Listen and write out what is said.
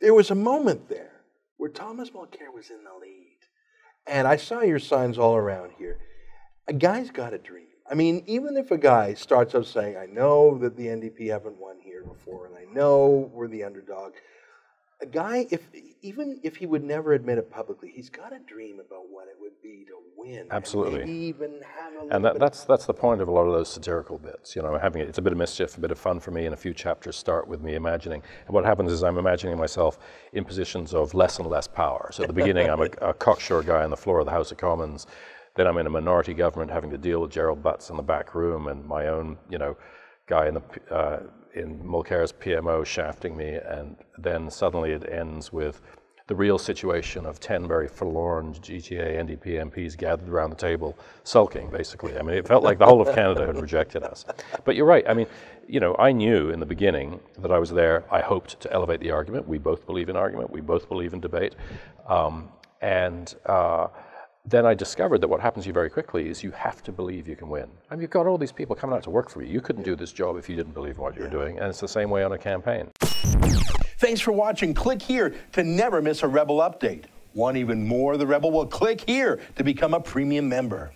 There was a moment there where Thomas Mulcair was in the lead. And I saw your signs all around here. A guy's got a dream. I mean, even if a guy starts up saying, I know that the NDP haven't won here before, and I know we're the underdog, a guy, if even if he would never admit it publicly, he's got a dream about what it would be to win. Absolutely. And, even have a and that, that's that's the point of a lot of those satirical bits. You know, having it, it's a bit of mischief, a bit of fun for me, and a few chapters start with me imagining. And what happens is I'm imagining myself in positions of less and less power. So at the beginning, I'm a, a cocksure guy on the floor of the House of Commons. Then I'm in a minority government having to deal with Gerald Butts in the back room and my own, you know, guy in the uh, in Mulcair's PMO shafting me, and then suddenly it ends with the real situation of 10 very forlorn GTA NDP MPs gathered around the table, sulking, basically. I mean, it felt like the whole of Canada had rejected us. But you're right. I mean, you know, I knew in the beginning that I was there. I hoped to elevate the argument. We both believe in argument. We both believe in debate. Um, and uh, then I discovered that what happens to you very quickly is you have to believe you can win. I mean, you've got all these people coming out to work for you. You couldn't do this job if you didn't believe in what you were doing, and it's the same way on a campaign. Thanks for watching. Click here to never miss a Rebel update. Want even more of the Rebel? Well, click here to become a premium member.